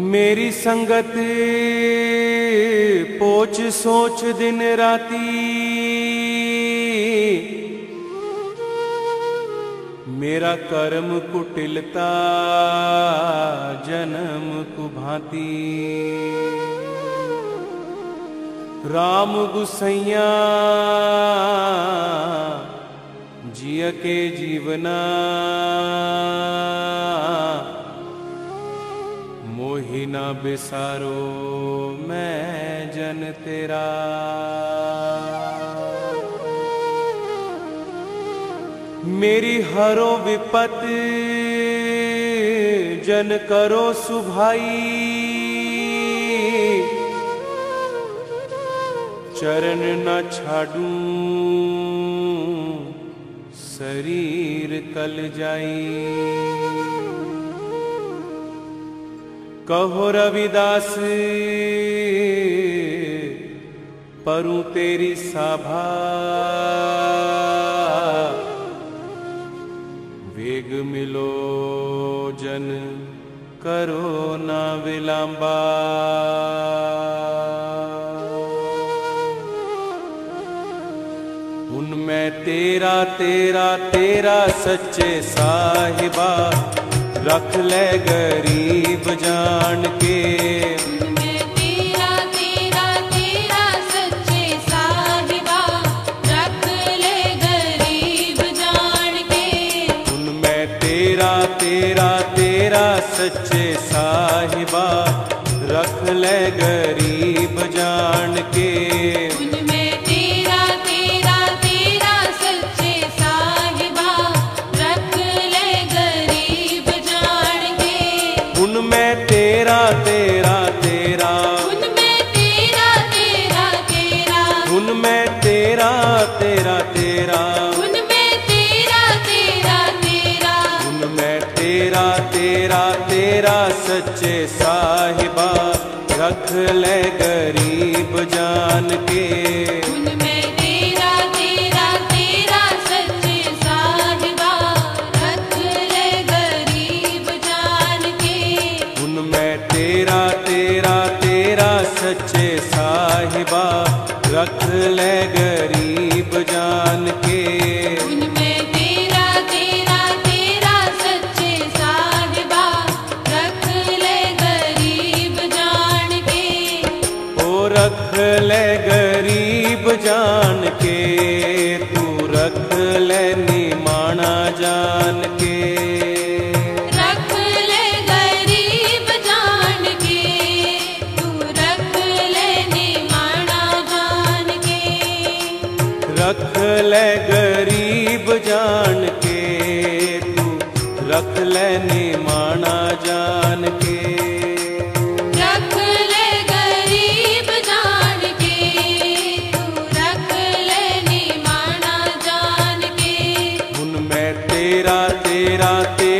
मेरी संगत, पोच सोच दिन राती। मेरा कर्म कुटिलता, जन्म कुभाती राम गुसैया, जिय के जीवना। मोहिना बिसारो, मैं जन तेरा। मेरी हरो विपत, जन करो सुभाई। चरण न छाडू, शरीर कल जाई। कहो रविदास, परु तेरी साभा वेग मिलो जन, करो ना विलंबा। उनमें तेरा तेरा तेरा सच्चे साहिबा। रख ले गरीब जान के। मैं तेरा तेरा तेरा सच्चे साहिबा रख ले गरीब जान के। उनमें तेरा तेरा तेरा सच्चे साहिबा रख ले गरीब जान के। सच्चे साहिबा रख ले गरीब जान के। उनमें तेरा तेरा तेरा सच्चे साहिबा रख ले गरीब जान के। उनमें तेरा तेरा तेरा सच्चे साहिबा रख ले गरीब जान के। रख ले गरीब जान के तू रख ले निमाणा जान के। रख ले गरीब जान के तू रख ले निमाणा जान के। रख ले गरीब जान के तू रख ले निमाणा जान के।